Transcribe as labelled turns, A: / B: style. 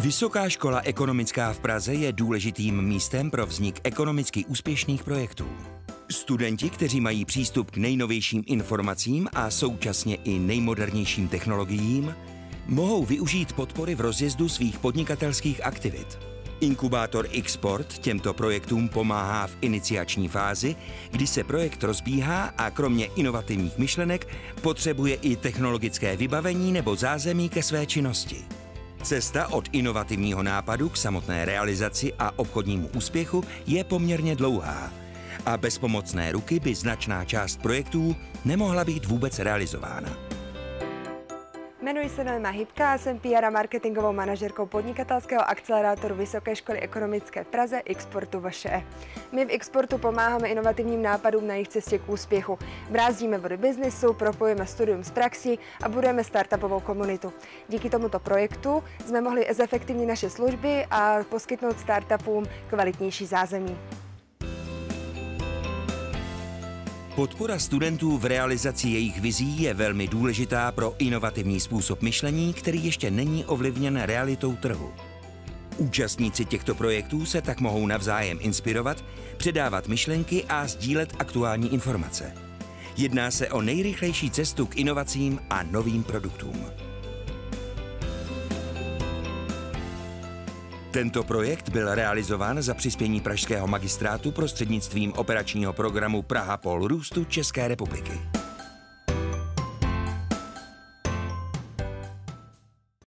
A: Vysoká škola ekonomická v Praze je důležitým místem pro vznik ekonomicky úspěšných projektů. Studenti, kteří mají přístup k nejnovějším informacím a současně i nejmodernějším technologiím, mohou využít podpory v rozjezdu svých podnikatelských aktivit. Inkubátor Xport těmto projektům pomáhá v iniciační fázi, kdy se projekt rozbíhá a kromě inovativních myšlenek potřebuje i technologické vybavení nebo zázemí ke své činnosti. Cesta od inovativního nápadu k samotné realizaci a obchodnímu úspěchu je poměrně dlouhá a bez pomocné ruky by značná část projektů nemohla být vůbec realizována.
B: Jmenuji se Noema Hybka a jsem PR a marketingovou manažerkou podnikatelského akcelerátoru Vysoké školy ekonomické v Praze Exportu VŠE. My v Exportu pomáháme inovativním nápadům na jejich cestě k úspěchu. Brázdíme vody biznesu, propojíme studium s praxí a budujeme startupovou komunitu. Díky tomuto projektu jsme mohli zefektivnit naše služby a poskytnout startupům kvalitnější zázemí.
A: Podpora studentů v realizaci jejich vizí je velmi důležitá pro inovativní způsob myšlení, který ještě není ovlivněn realitou trhu. Účastníci těchto projektů se tak mohou navzájem inspirovat, předávat myšlenky a sdílet aktuální informace. Jedná se o nejrychlejší cestu k inovacím a novým produktům. Tento projekt byl realizován za přispění Pražského magistrátu prostřednictvím operačního programu Praha pol růstu České republiky.